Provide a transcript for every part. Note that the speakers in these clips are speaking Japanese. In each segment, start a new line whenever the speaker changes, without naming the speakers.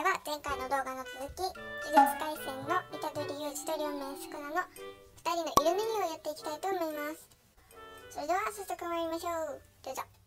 回は前回の動画の続き呪術廻戦の板取雄二と両面スクラの2人のイルミニをやっていきたいと思います。それでは早速参りましょう。どうぞ。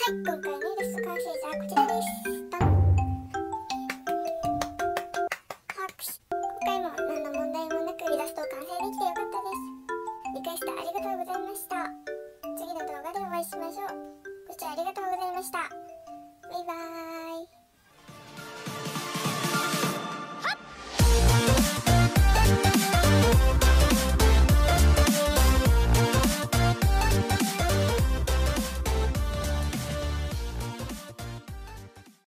はい、今回のレッスン完成ケはこちらです。ド今回も何の問題もなくイラストを完成できてよかったです。理解してありがとうございました。次の動画でお会いしましょう。ご視聴ありがとうございました。